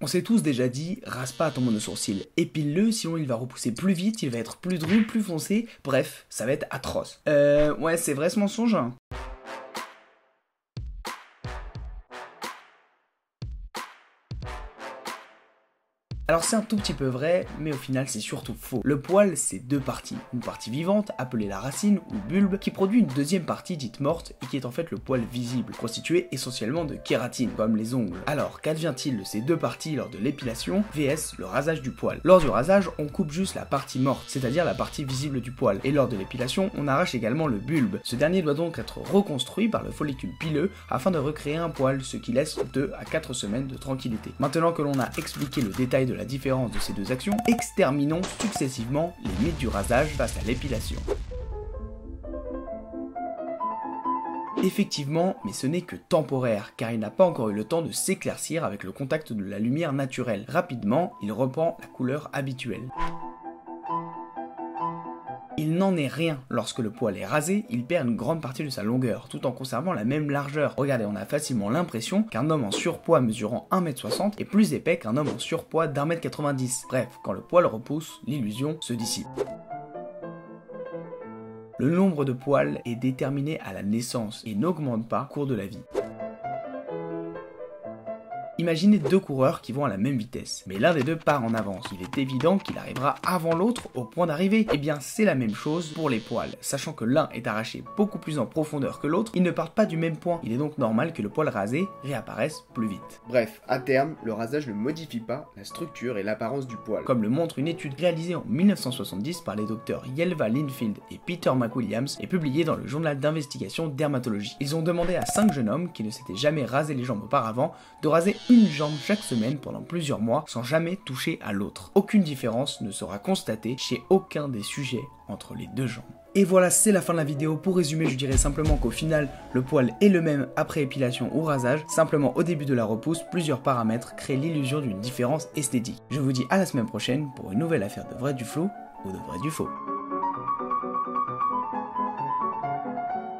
On s'est tous déjà dit, rase pas ton de sourcil, épile-le, sinon il va repousser plus vite, il va être plus drôle, plus foncé, bref, ça va être atroce. Euh, ouais, c'est vrai ce mensonge Alors c'est un tout petit peu vrai, mais au final c'est surtout faux. Le poil, c'est deux parties. Une partie vivante, appelée la racine ou bulbe, qui produit une deuxième partie dite morte et qui est en fait le poil visible, constitué essentiellement de kératine, comme les ongles. Alors qu'advient-il de ces deux parties lors de l'épilation? Vs le rasage du poil Lors du rasage, on coupe juste la partie morte, c'est-à-dire la partie visible du poil, et lors de l'épilation, on arrache également le bulbe. Ce dernier doit donc être reconstruit par le follicule pileux afin de recréer un poil, ce qui laisse 2 à 4 semaines de tranquillité. Maintenant que l'on a expliqué le détail de différence de ces deux actions, exterminons successivement les mythes du rasage face à l'épilation. Effectivement, mais ce n'est que temporaire, car il n'a pas encore eu le temps de s'éclaircir avec le contact de la lumière naturelle. Rapidement, il reprend la couleur habituelle. Il n'en est rien. Lorsque le poil est rasé, il perd une grande partie de sa longueur, tout en conservant la même largeur. Regardez, on a facilement l'impression qu'un homme en surpoids mesurant 1m60 est plus épais qu'un homme en surpoids d'1m90. Bref, quand le poil repousse, l'illusion se dissipe. Le nombre de poils est déterminé à la naissance et n'augmente pas au cours de la vie. Imaginez deux coureurs qui vont à la même vitesse, mais l'un des deux part en avance. Il est évident qu'il arrivera avant l'autre au point d'arrivée. Eh bien, c'est la même chose pour les poils. Sachant que l'un est arraché beaucoup plus en profondeur que l'autre, ils ne partent pas du même point. Il est donc normal que le poil rasé réapparaisse plus vite. Bref, à terme, le rasage ne modifie pas la structure et l'apparence du poil. Comme le montre une étude réalisée en 1970 par les docteurs Yelva Linfield et Peter McWilliams et publiée dans le journal d'investigation dermatologie. Ils ont demandé à 5 jeunes hommes qui ne s'étaient jamais rasé les jambes auparavant de raser une jambe chaque semaine pendant plusieurs mois sans jamais toucher à l'autre. Aucune différence ne sera constatée chez aucun des sujets entre les deux jambes. Et voilà, c'est la fin de la vidéo. Pour résumer, je dirais simplement qu'au final, le poil est le même après épilation ou rasage. Simplement, au début de la repousse, plusieurs paramètres créent l'illusion d'une différence esthétique. Je vous dis à la semaine prochaine pour une nouvelle affaire de vrai du flou ou de vrai du faux.